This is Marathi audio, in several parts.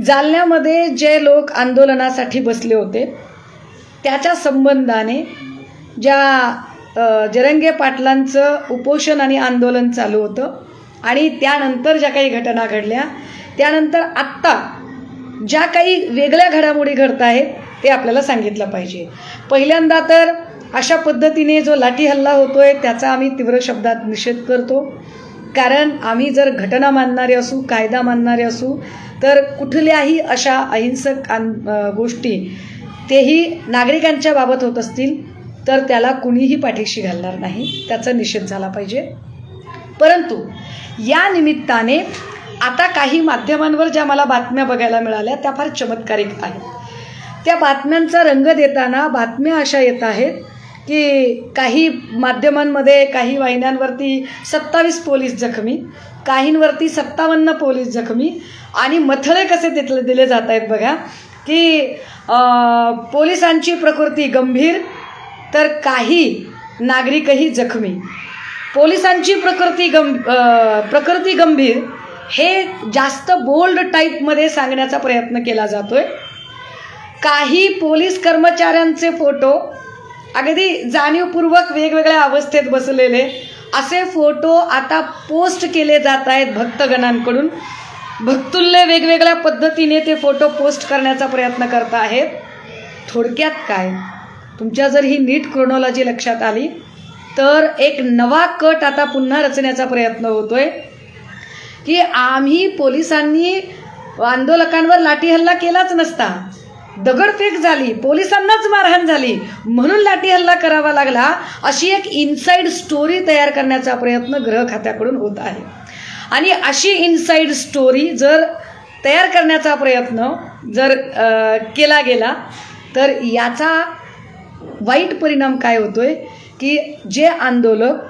जालन्यामध्ये जे लोक आंदोलनासाठी बसले होते त्याच्या संबंधाने ज्या जरंगे पाटलांचं उपोषण आणि आंदोलन चालू होतं आणि त्यानंतर ज्या काही घटना घडल्या त्यानंतर आत्ता ज्या काही वेगळ्या घडामोडी घडत आहेत ते आपल्याला सांगितलं पाहिजे. पहिल्यांदा तर अशा पद्धतीने जो लाठी हल्ला होतोय त्याचा आम्ही तीव्र शब्दात निषेध करतो. कारण आम्ही जर घटना मानणारे असू कायदा मानणारे असू तर कुठल्याही अशा अहिंसक आन गोष्टी तेही नागरिकांच्या बाबत होत असतील तर त्याला कुणीही पाठीशी घालणार नाही. त्याचा निषेध झाला पाहिजे. परंतु या निमित्ताने आता काही माध्यमांवर ज्या मला बातम्या बघायला मिळाल्या त्या फार चमत्कारिक आहेत. त्या बातम्यांचा रंग देताना बातम्या अशा येत आहेत की काही माध्यमांमध्ये काही वाहिन्यांवरती सत्तावीस पोलीस जखमी काहींवरती सत्तावन्न पोलीस जखमी आणि मथळे कसे तिथले दिले जात आहेत बघा की पोलिसांची प्रकृती गंभीर तर काही नागरिकही जखमी. पोलिसांची प्रकृती गं प्रकृती गंभीर हे जास्त बोल्ड टाईपमध्ये सांगण्याचा प्रयत्न केला जातोय. काही पोलीस कर्मचाऱ्यांचे फोटो अगदी जाणीवपूर्वक वेगवेगळ्या अवस्थेत बसलेले. असे फोटो आता पोस्ट केले जात आहेत भक्तगणांकडून. भक्तुल्य वेगवेगळ्या पद्धतीने ते फोटो पोस्ट करण्याचा प्रयत्न करत आहेत. थोडक्यात काय? तुमच्या जर ही नीट क्रोनॉलॉजी लक्षात आली तर एक नवा कट आता पुन्हा रचण्याचा प्रयत्न होतोय. की आम्ही पोलिसांनी आंदोलकांवर लाठी हल्ला केलाच नसता. दगडफेक झाली पोलिसांनाच मारहाण झाली. म्हणून लाठी हल्ला करावा लागला अशी एक इनसाइड स्टोरी तयार करण्याचा प्रयत्न गृह खात्याकडून होत आहे. आणि अशी इनसाइड स्टोरी जर तयार करण्याचा प्रयत्न जर केला गेला तर याचा वाईट परिणाम काय होतोय की जे आंदोलक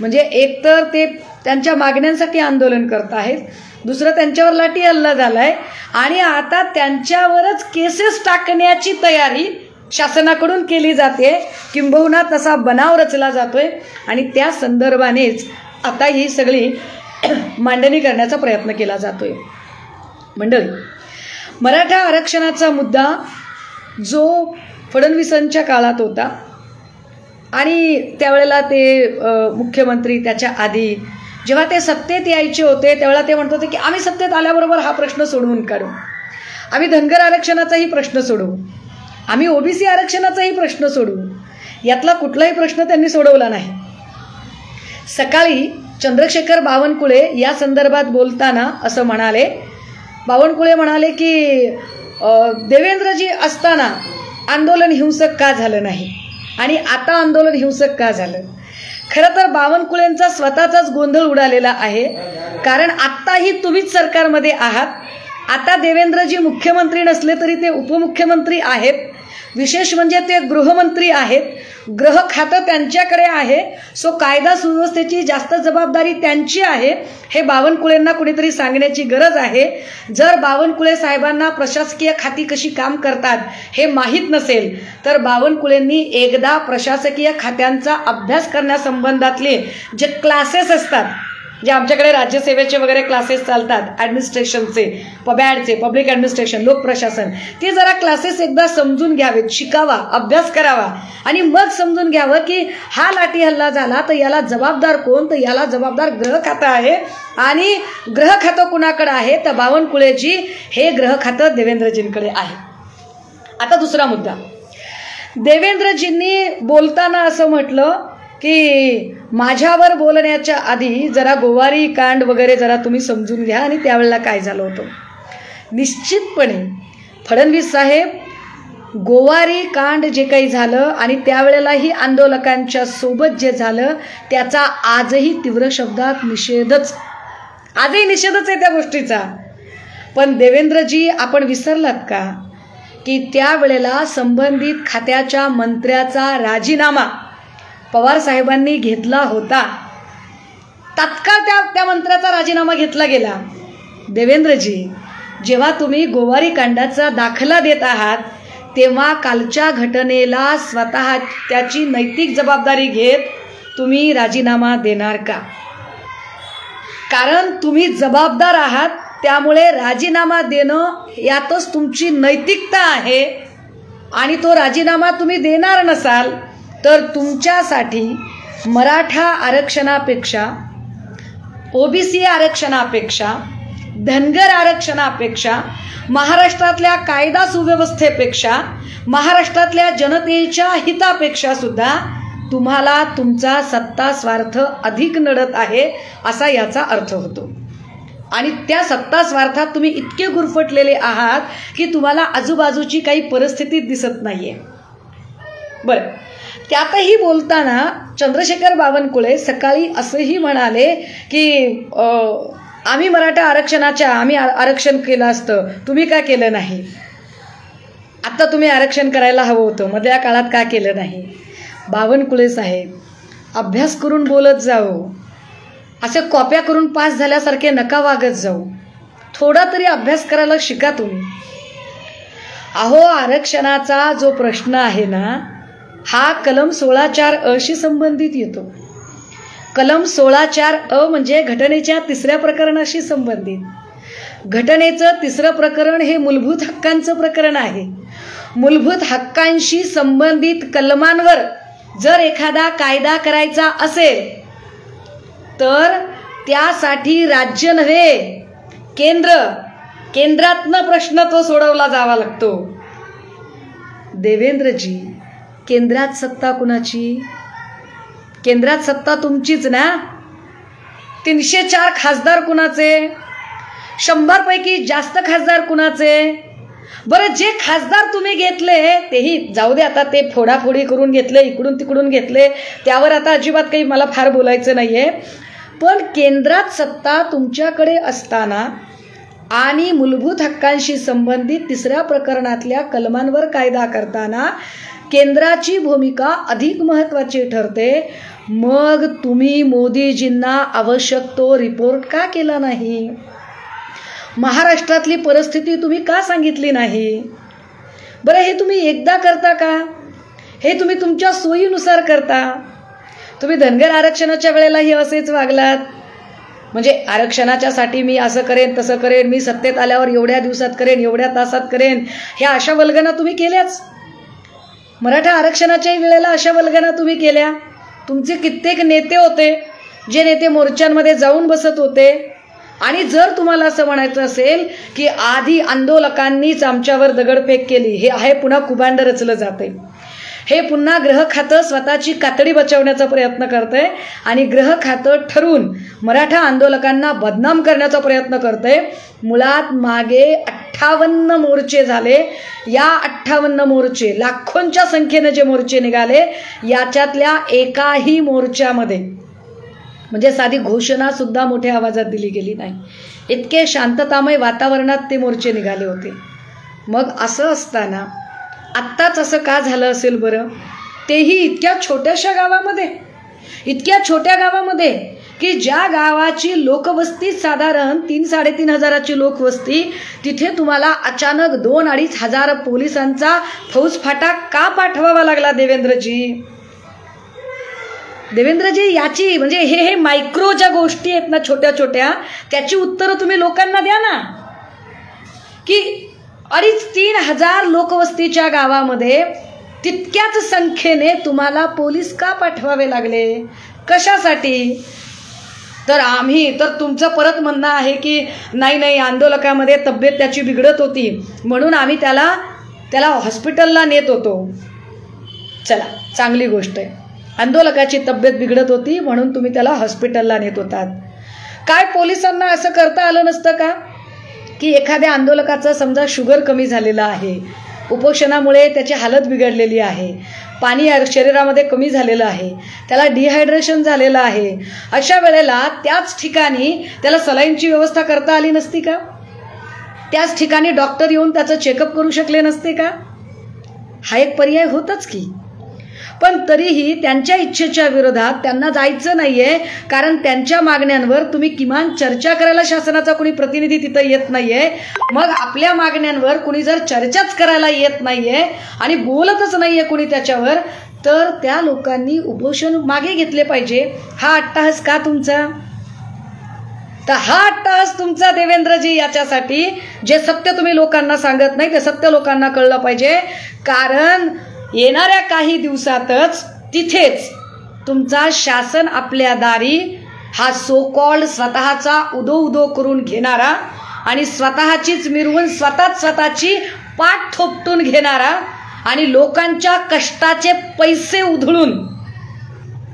म्हणजे एकतर ते त्यांच्या मागण्यांसाठी आंदोलन करत आहेत दुसरं त्यांच्यावर लाठी हल्ला आहे आणि आता त्यांच्यावरच केसेस टाकण्याची तयारी शासनाकडून केली जाते. किंबहुना तसा बनाव रचला जातोय आणि त्या संदर्भानेच आता ही सगळी मांडणी करण्याचा प्रयत्न केला जातोय. मंडळी मराठा आरक्षणाचा मुद्दा जो फडणवीसांच्या काळात होता आणि त्यावेळेला ते मुख्यमंत्री त्याच्या आधी जेव्हा ते सत्तेत यायचे होते त्यावेळेला ते म्हणत होते की आम्ही सत्तेत आल्याबरोबर हा प्रश्न सोडवून काढू. आम्ही धनगर आरक्षणाचाही प्रश्न सोडवू. आम्ही ओबीसी आरक्षणाचाही प्रश्न सोडवू. यातला कुठलाही प्रश्न त्यांनी सोडवला नाही. सकाळी चंद्रशेखर बावनकुळे या संदर्भात बोलताना असं म्हणाले बावनकुळे म्हणाले की देवेंद्रजी असताना आंदोलन हिंसक का झालं नाही? आणि आता आंदोलन हिंसक का झालं? खरं तर बावनकुळेंचा स्वतःचाच गोंधळ उडालेला आहे. कारण आत्ताही तुम्हीच सरकारमध्ये आहात. आता देवेंद्रजी मुख्यमंत्री नसले तरी ते उपमुख्यमंत्री आहेत. विशेष म्हणजे ते गृहमंत्री आहेत. ग्रह खातं त्यांच्याकडे आहे. सो कायदा सुव्यवस्थेची जास्त जबाबदारी त्यांची आहे. हे बावनकुळेंना कुणीतरी सांगण्याची गरज आहे. जर बावनकुळे साहेबांना प्रशासकीय खाती कशी काम करतात हे माहीत नसेल तर बावनकुळेंनी एकदा प्रशासकीय खात्यांचा अभ्यास करण्यासंबंधातले जे क्लासेस असतात जे आमच्याकडे राज्यसेवेचे वगैरे क्लासेस चालतात ॲडमिनिस्ट्रेशनचे पबॅडचे पब्लिक ॲडमिनिस्ट्रेशन लोकप्रशासन ते जरा क्लासेस एकदा समजून घ्यावेत शिकावा अभ्यास करावा. आणि मग समजून घ्यावं की हा लाठी हल्ला झाला तर याला जबाबदार कोण? तर याला जबाबदार ग्रह खातं आहे. आणि ग्रह खातं कुणाकडे आहे? तर बावनकुळेजी हे ग्रह खातं देवेंद्रजींकडे आहे. आता दुसरा मुद्दा. देवेंद्रजींनी बोलताना असं म्हटलं की माझ्यावर बोलण्याच्या आधी जरा गोवारी कांड वगैरे जरा तुम्ही समजून घ्या आणि त्यावेळेला काय झालं होतं. निश्चितपणे फडणवीस साहेब गोवारी कांड जे काही झालं आणि त्यावेळेलाही आंदोलकांच्या सोबत जे झालं त्याचा आजही तीव्र शब्दात निषेधच. आजही निषेधच आहे त्या गोष्टीचा. पण देवेंद्रजी आपण विसरलात का? की त्यावेळेला संबंधित खात्याच्या मंत्र्याचा राजीनामा पवार साहेबांनी घेतला होता. तात्काळ त्या त्या मंत्र्याचा राजीनामा घेतला गेला. देवेंद्रजी जेव्हा तुम्ही गोवारी कांडाचा दाखला देत आहात तेव्हा कालच्या घटनेला स्वतः त्याची नैतिक जबाबदारी घेत तुम्ही राजीनामा देणार का? कारण तुम्ही जबाबदार आहात त्यामुळे राजीनामा देणं यातच तुमची नैतिकता आहे आणि तो राजीनामा तुम्ही देणार नसाल तर तुमच्यासाठी मराठा आरक्षणापेक्षा ओबीसी आरक्षणापेक्षा धनगर आरक्षणापेक्षा महाराष्ट्रातल्या कायदा सुव्यवस्थेपेक्षा महाराष्ट्रातल्या जनतेच्या हितापेक्षा सुद्धा तुम्हाला तुमचा सत्ता स्वार्थ अधिक नडत आहे असा याचा अर्थ होतो. आणि त्या सत्ता स्वार्थात तुम्ही इतके गुरफटलेले आहात की तुम्हाला आजूबाजूची काही परिस्थिती दिसत नाहीये. बरं. त्यातही बोलताना चंद्रशेखर बावनकुळे सकाळी असंही म्हणाले की आम्ही मराठा आरक्षणाच्या आम्ही आरक्षण केलं असतं. तुम्ही का केलं नाही? आत्ता तुम्ही आरक्षण करायला हवं होतं. मधल्या काळात का केलं नाही? बावनकुळे साहेब अभ्यास करून बोलत जाऊ असे कॉप्या करून पास झाल्यासारखे नका वागत जाऊ. थोडा तरी अभ्यास करायला शिका तुम्ही. अहो आरक्षणाचा जो प्रश्न आहे ना हा कलम सोळा चार अशी संबंधित येतो. कलम सोळा चार अ म्हणजे घटनेच्या तिसऱ्या प्रकरणाशी संबंधित. घटनेचं तिसरं प्रकरण हे मूलभूत हक्कांचं प्रकरण आहे. मूलभूत हक्कांशी संबंधित कलमांवर जर एखादा कायदा करायचा असेल तर त्यासाठी राज्य नव्हे केंद्र केंद्रातनं प्रश्न तो सोडवला जावा लागतो. देवेंद्रजी केंद्रात सत्ता कुणाची? केंद्रात सत्ता तुमचीच ना? तीनशे चार खासदार कुणाचे? शंभरपैकी जास्त खासदार कुणाचे? बरं जे खासदार तुम्ही घेतले तेही जाऊ दे आता ते फोडाफोडी करून घेतले इकडून तिकडून घेतले त्यावर आता अजिबात काही मला फार बोलायचं नाहीये. पण केंद्रात सत्ता तुमच्याकडे असताना आणि मूलभूत हक्कांशी संबंधित तिसऱ्या प्रकरणातल्या कलमांवर कायदा करताना केंद्राची भूमिका अधिक महत्त्वाची ठरते. मग तुम्ही मोदीजींना आवश्यक तो रिपोर्ट का केला नाही? महाराष्ट्रातली परिस्थिती तुम्ही का सांगितली नाही? बरं हे तुम्ही एकदा करता का? हे तुम्ही तुमच्या सोयीनुसार करता. तुम्ही धनगर आरक्षणाच्या वेळेलाही असेच वागलात. म्हणजे आरक्षणाच्यासाठी मी असं करेन तसं करेन मी सत्तेत आल्यावर एवढ्या दिवसात करेन एवढ्या तासात करेन ह्या अशा वल्गना तुम्ही केल्याच. मराठा आरक्षणाच्याही वेळेला अशा वल्गना तुम्ही केल्या? तुमचे कित्येक नेते होते जे नेते मोर्चांमध्ये जाऊन बसत होते. आणि जर तुम्हाला असं म्हणायचं असेल की आधी आंदोलकांनीच आमच्यावर दगडफेक केली हे आहे पुन्हा कुभांड रचलं जाते हे पुन्हा ग्रह खातं स्वतःची कातडी बचावण्याचा प्रयत्न करतंय आणि ग्रह खातं ठरून मराठा आंदोलकांना बदनाम करण्याचा प्रयत्न करतंय. मुळात मागे अठ्ठावन्न मोर्चे झाले. या अठ्ठावन्न मोर्चे लाखोंच्या संख्येनं जे मोर्चे निघाले याच्यातल्या एकाही मोर्चामध्ये म्हणजे साधी घोषणा सुद्धा मोठ्या आवाजात दिली गेली नाही. इतके शांततामय वातावरणात ते मोर्चे निघाले होते. मग असं असताना आत्ताच असं का झालं असेल बरं? तेही इतक्या छोट्याशा गावामध्ये? इतक्या छोट्या गावामध्ये की ज्या गावाची लोकवस्ती साधारण तीन साडेतीन हजाराची लोकवस्ती तिथे तुम्हाला अचानक दोन अडीच हजार पोलिसांचा फौजफाटा का पाठवावा लागला देवेंद्रजी? देवेंद्रजी याची म्हणजे हे हे मायक्रो ज्या गोष्टी आहेत ना छोट्या छोट्या त्याची उत्तरं तुम्ही लोकांना द्या ना. की अडीच तीन हजार लोकवस्तीच्या गावामध्ये तितक्याच संख्येने तुम्हाला पोलीस का पाठवावे लागले? कशासाठी? तर आम्ही तर तुमचं परत म्हणणं आहे की नाही नाही आंदोलकामध्ये तब्येत त्याची बिघडत होती. म्हणून आम्ही त्याला त्याला हॉस्पिटलला नेत होतो. चला चांगली गोष्ट आहे. आंदोलकाची तब्येत बिघडत होती म्हणून तुम्ही त्याला हॉस्पिटलला नेत होतात. काय पोलिसांना असं करता आलं नसतं का? की एखाद्या आंदोलकाचं समजा शुगर कमी झालेलं आहे उपोषणामुळे त्याची हालत बिघडलेली आहे पाणी शरीरामध्ये कमी झालेलं आहे त्याला डिहायड्रेशन झालेलं आहे अशा वेळेला त्याच ठिकाणी त्याला सलाईनची व्यवस्था करता आली नसती का? त्याच ठिकाणी डॉक्टर येऊन त्याचं चेकअप करू शकले नसते का? हा एक पर्याय होतच की. पण तरीही त्यांच्या इच्छेच्या विरोधात त्यांना जायचं नाहीये. कारण त्यांच्या मागण्यांवर तुम्ही किमान चर्चा करायला शासनाचा कोणी प्रतिनिधी तिथं येत नाहीये. मग आपल्या मागण्यांवर कुणी जर चर्चाच करायला येत नाहीये आणि बोलतच नाहीये कुणी त्याच्यावर तर त्या लोकांनी उपोषण मागे घेतले पाहिजे. हा अट्टाहस का तुमचा? तर हा अट्टाहस तुमचा देवेंद्रजी याच्यासाठी. जे सत्य तुम्ही लोकांना सांगत नाही ते सत्य लोकांना कळलं पाहिजे. कारण येणाऱ्या काही दिवसातच तिथेच तुमचा शासन आपल्या दारी हा सोकॉल स्वतःचा उदो उदो करून घेणारा आणि स्वतःचीच मिरवून स्वतःच स्वतःची पाठ थोपटून घेणारा आणि लोकांच्या कष्टाचे पैसे उधळून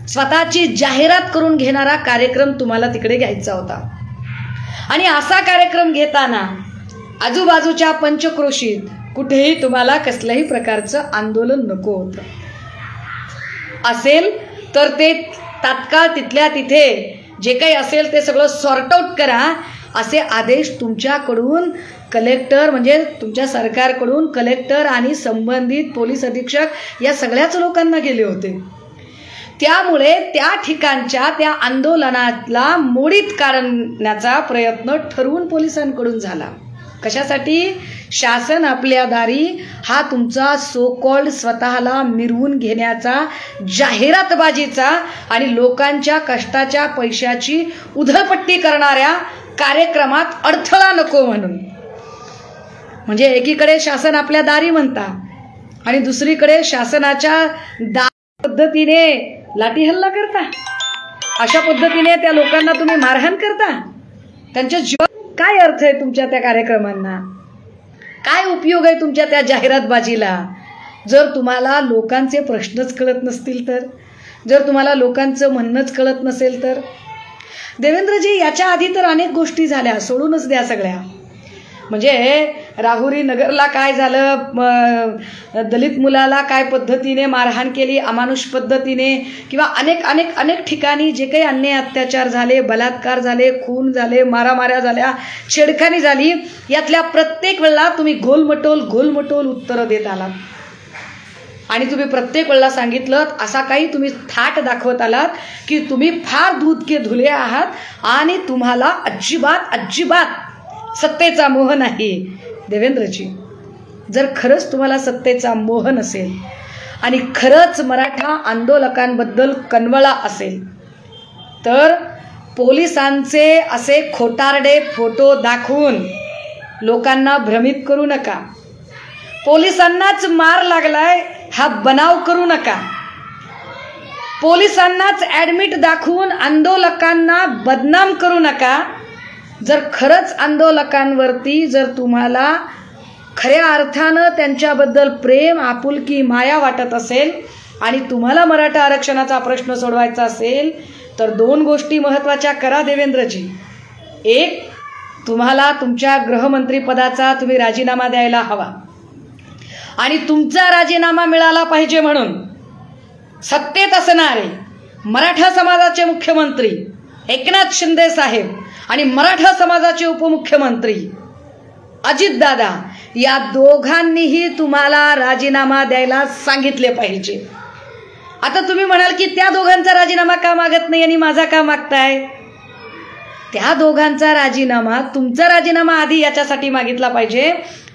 स्वतःची जाहिरात करून घेणारा कार्यक्रम तुम्हाला तिकडे घ्यायचा होता. आणि असा कार्यक्रम घेताना आजूबाजूच्या पंचक्रोशीत कुठेही तुम्हाला कसल्याही प्रकारचं आंदोलन नको होतं. असेल तर ते तात्काळ तिथल्या तिथे जे काही असेल ते सगळं सॉर्ट आऊट करा. असे आदेश तुमच्याकडून कलेक्टर म्हणजे तुमच्या सरकारकडून कलेक्टर आणि संबंधित पोलीस अधीक्षक या सगळ्याच लोकांना गेले होते. त्यामुळे त्या ठिकाणच्या त्या आंदोलनाला मोडीत काढण्याचा प्रयत्न ठरवून पोलिसांकडून झाला. कशासाठी? शासन आपल्या दारी हा तुमचा सो कॉल्ड स्वतःला मिरवून घेण्याचा जाहिरातबाजीचा आणि लोकांच्या कष्टाच्या पैशाची उधळपट्टी करणाऱ्या कार्यक्रमात अडथळा नको म्हणून. म्हणजे एकीकडे शासन आपल्या दारी म्हणता आणि दुसरीकडे शासनाच्या दा पद्धतीने लाठी हल्ला करता. अशा पद्धतीने त्या लोकांना तुम्ही मारहाण करता. त्यांच्या जीवन काय अर्थ आहे तुमच्या त्या कार्यक्रमांना? काय उपयोग आहे तुमच्या त्या जाहिरातबाजीला? जर तुम्हाला लोकांचे प्रश्नच कळत नसतील तर जर तुम्हाला लोकांचं म्हणणंच कळत नसेल तर? देवेंद्रजी याच्या आधी तर अनेक गोष्टी झाल्या सोडूनच द्या सगळ्या. म्हणजे राहुरी नगरला काय झालं? दलित मुलाला काय पद्धतीने मारहाण केली? अमानुष पद्धतीने? किंवा अनेक अनेक अनेक ठिकाणी जे काही अन्याय अत्याचार झाले बलात्कार झाले खून झाले मारामाऱ्या झाल्या छेडखानी झाली यातल्या प्रत्येक वेळेला तुम्ही गोलमटोल गोलमटोल उत्तरं देत आलात. आणि तुम्ही प्रत्येक वेळेला सांगितलं असा काही तुम्ही थाट दाखवत आलात की तुम्ही फार दूध के धुले आहात आणि तुम्हाला अजिबात अजिबात सत्तेचा मोह नाही. देवेंद्रजी जर खरंच तुम्हाला सत्तेचा मोह नसेल आणि खरंच मराठा आंदोलकांबद्दल कनवळा असेल तर पोलिसांचे असे खोटारडे फोटो दाखवून लोकांना भ्रमित करू नका. पोलिसांनाच मार लागलाय हा बनाव करू नका. पोलिसांनाच ॲडमिट दाखवून आंदोलकांना बदनाम करू नका. जर खरंच आंदोलकांवरती जर तुम्हाला खऱ्या अर्थानं त्यांच्याबद्दल प्रेम आपुलकी माया वाटत असेल आणि तुम्हाला मराठा आरक्षणाचा प्रश्न सोडवायचा असेल तर दोन गोष्टी महत्त्वाच्या करा देवेंद्रजी. एक तुम्हाला तुमच्या गृहमंत्रीपदाचा तुम्ही राजीनामा द्यायला हवा. आणि तुमचा राजीनामा मिळाला पाहिजे म्हणून सत्तेत असणारे मराठा समाजाचे मुख्यमंत्री एकनाथ शिंदे साहेब आणि मराठा समाजाचे उपमुख्यमंत्री अजितदादा या दोघांनीही तुम्हाला राजीनामा द्यायला सांगितले पाहिजे. आता तुम्ही म्हणाल की त्या दोघांचा राजीनामा का मागत नाही आणि माझा का मागताय? त्या दोघांचा राजीनामा तुमचा राजीनामा आधी याच्यासाठी मागितला पाहिजे.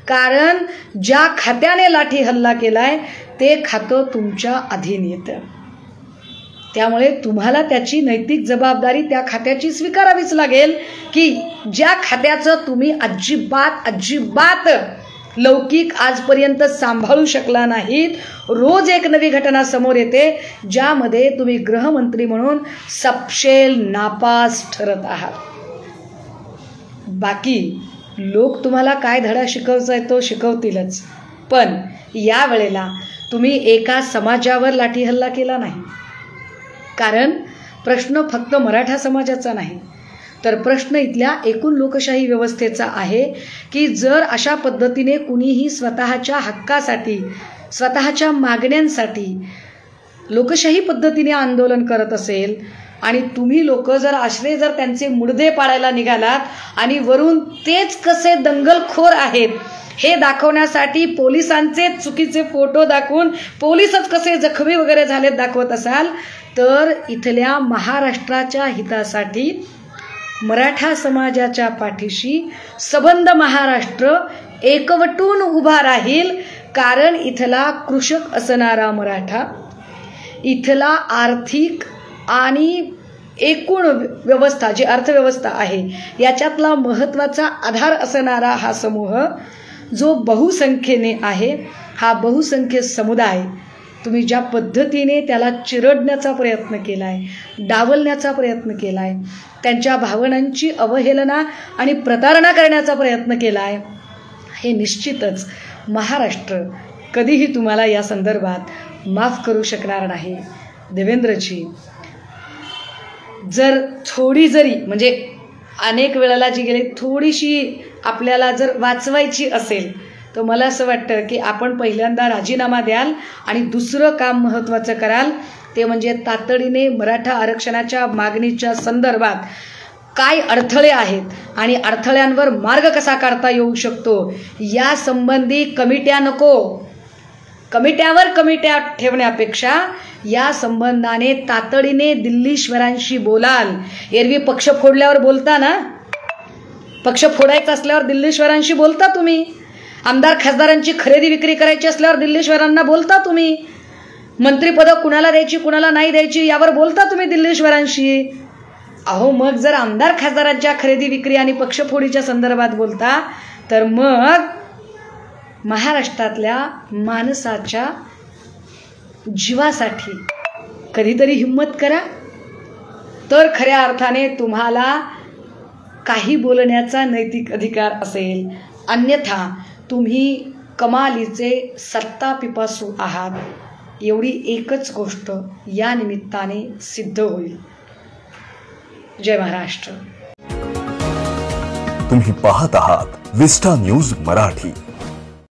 कारण ज्या खात्याने लाठी हल्ला केलाय ते खातं तुमच्या अधीन येतं. त्यामुळे तुम्हाला त्याची नैतिक जबाबदारी त्या खात्याची स्वीकारावीच लागेल की ज्या खात्याचं तुम्ही अजिबात अजिबात लौकिक आजपर्यंत सांभाळू शकला नाहीत रोज एक नवी घटना समोर येते ज्यामध्ये तुम्ही गृहमंत्री म्हणून सपशेल नापास ठरत आहात. बाकी लोक तुम्हाला काय धडा शिकवचा आहे तो शिकवतीलच. पण या वेळेला तुम्ही एका समाजावर लाठी हल्ला केला नाही. कारण प्रश्न फक्त मराठा समाजाचा नाही तर प्रश्न इथल्या एकूण लोकशाही व्यवस्थेचा आहे की जर अशा पद्धतीने कुणीही स्वतःच्या हक्कासाठी स्वतःच्या मागण्यांसाठी लोकशाही पद्धतीने आंदोलन करत असेल आणि तुम्ही लोक जर आश्रय जर त्यांचे मुडदे पाळायला निघालात आणि वरून तेच कसे दंगलखोर आहेत हे दाखवण्यासाठी पोलिसांचे चुकीचे फोटो दाखवून पोलिसच कसे जखमी वगैरे झालेत दाखवत असाल तर इथल्या महाराष्ट्राच्या हितासाठी मराठा समाजाच्या पाठीशी सबंध महाराष्ट्र एकवटून उभा राहील कारण इथला कृषक असणारा मराठा इथला आर्थिक आणि एकूण व्यवस्था जी अर्थव्यवस्था आहे याच्यातला महत्त्वाचा आधार असणारा हा समूह जो बहुसंख्येने आहे हा बहुसंख्य समुदाय तुम्ही ज्या पद्धतीने त्याला चिरडण्याचा प्रयत्न केला आहे डावलण्याचा प्रयत्न केला आहे त्यांच्या भावनांची अवहेलना आणि प्रतारणा करण्याचा प्रयत्न केला आहे हे निश्चितच महाराष्ट्र कधीही तुम्हाला या संदर्भात माफ करू शकणार नाही. देवेंद्रजी जर थोडी जरी म्हणजे अनेक वेळेला जी गेले थोडीशी आपल्याला जर वाचवायची असेल तर मला असं वाटतं की आपण पहिल्यांदा राजीनामा द्याल आणि दुसरं काम महत्त्वाचं कराल ते म्हणजे तातडीने मराठा आरक्षणाच्या मागणीच्या संदर्भात काय अडथळे आहेत आणि अडथळ्यांवर मार्ग कसा काढता येऊ शकतो या संबंधी कमिट्या नको. कमिट्यावर कमिट्या ठेवण्यापेक्षा या संबंधाने तातडीने दिल्लीश्वरांशी बोलाल. एरवी पक्ष फोडल्यावर बोलता ना? पक्ष फोडायचा असल्यावर दिल्लीश्वरांशी बोलता तुम्ही? आमदार खासदारांची खरेदी विक्री करायची असल्यावर दिल्लीश्वरांना बोलता तुम्ही? मंत्रीपदं कुणाला द्यायची कुणाला नाही द्यायची यावर बोलता तुम्ही दिल्लीश्वरांशी? अहो मग जर आमदार खासदारांच्या खरेदी विक्री आणि पक्षफोडीच्या संदर्भात बोलता तर मग महाराष्ट्रातल्या माणसाच्या जीवासाठी कधीतरी हिंमत करा. तर खऱ्या अर्थाने तुम्हाला काही बोलण्याचा नैतिक अधिकार असेल. अन्यथा तुम्ही कमालीचे सत्ता पिपासू आहात. एवढी एकच गोष्ट या निमित्ताने सिद्ध होईल. जय महाराष्ट्र. तुम्ही पाहत आहात विस्टा न्यूज मराठी.